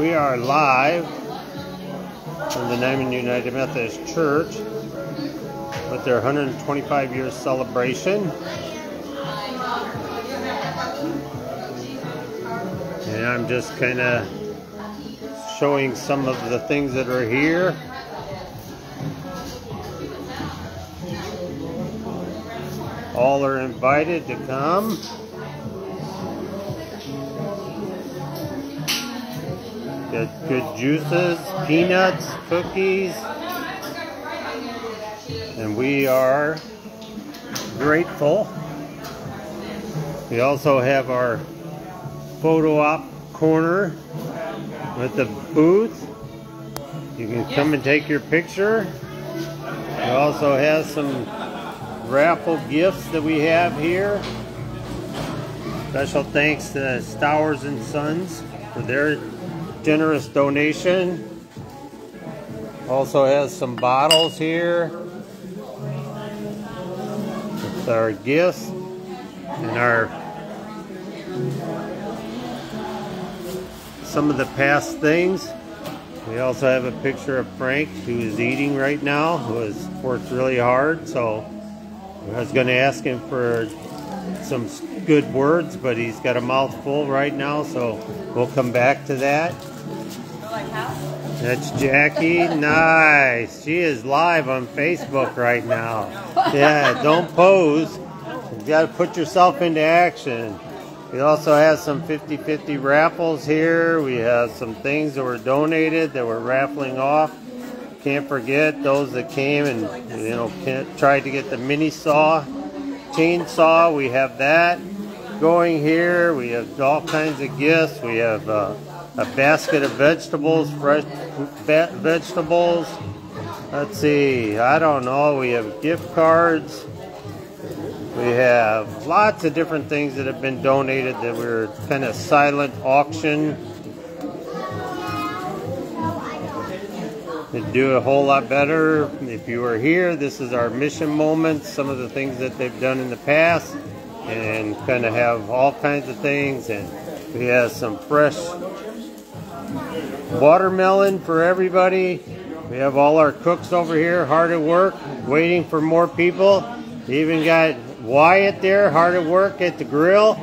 We are live from the Kniman United Methodist Church with their 125 year celebration. And I'm just kind of showing some of the things that are here. All are invited to come. Got good juices, peanuts, cookies. And we are grateful. We also have our photo op corner with the booth. You can come and take your picture. We also have some raffle gifts that we have here. Special thanks to Stowers and Sons for their generous donation. Also has some bottles here. With our gifts and our some of the past things. We also have a picture of Frank who is eating right now, who has worked really hard. So I was going to ask him for some good words, but he's got a mouthful right now, so we'll come back to that. That's Jackie. Nice. She is live on Facebook right now. Yeah, don't pose. You got to put yourself into action. We also have some 50-50 raffles here. We have some things that were donated that we're raffling off. Can't forget those that came and you know tried to get the mini saw, chainsaw. We have that going here. We have all kinds of gifts. We have uh, a basket of vegetables, fresh vegetables. Let's see, I don't know. We have gift cards. We have lots of different things that have been donated that we're kind of silent auction. They do a whole lot better. If you were here, this is our mission moments, some of the things that they've done in the past, and kind of have all kinds of things. And we have some fresh watermelon for everybody. We have all our cooks over here, hard at work, waiting for more people. Even got Wyatt there, hard at work at the grill.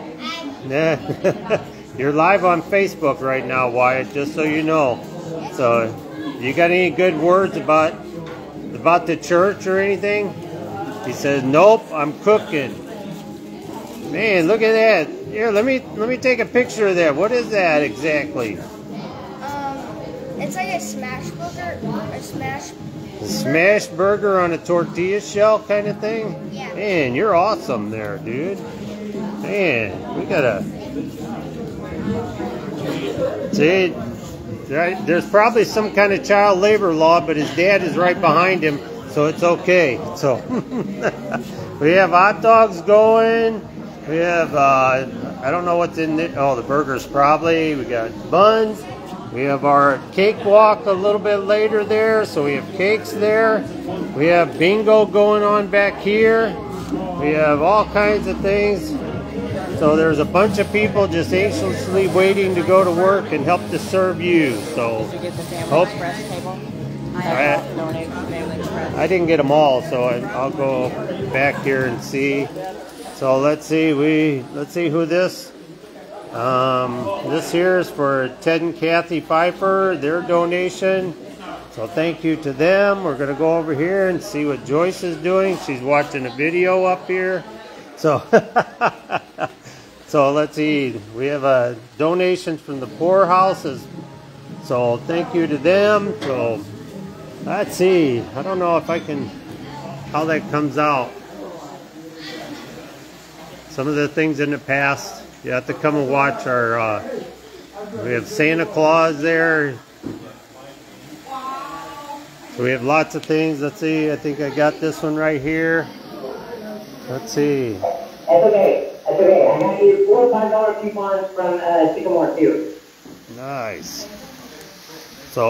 You're live on Facebook right now, Wyatt, just so you know. So, you got any good words about about the church or anything? He says, "Nope, I'm cooking." Man, look at that. Here, let me let me take a picture of that. What is that exactly? It's like a smash burger, a smash. Smash burger on a tortilla shell kind of thing? Yeah. Man, you're awesome there, dude. Man, we gotta. See, right, there's probably some kind of child labor law, but his dad is right behind him, so it's okay. So, we have hot dogs going. We have, uh, I don't know what's in it. Oh, the burgers probably. We got buns. We have our cake walk a little bit later there, so we have cakes there. We have bingo going on back here. We have all kinds of things. So there's a bunch of people just anxiously waiting to go to work and help to serve you. So Did you get the family hope, express table? I, I, I didn't get them all, so I, I'll go back here and see. So let's see, we let's see who this um, this here is for Ted and Kathy Pfeiffer, their donation. So thank you to them. We're going to go over here and see what Joyce is doing. She's watching a video up here. So, so let's see. We have a donation from the poorhouses. So thank you to them. So let's see. I don't know if I can, how that comes out. Some of the things in the past you have to come and watch our, uh, we have Santa Claus there. So we have lots of things. Let's see, I think I got this one right here. Let's see. That's okay. That's okay. I got you four five dollar coupons from uh, Sycamore too. Nice. So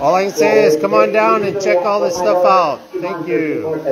all I can say is come on down and check all this stuff out. Thank you.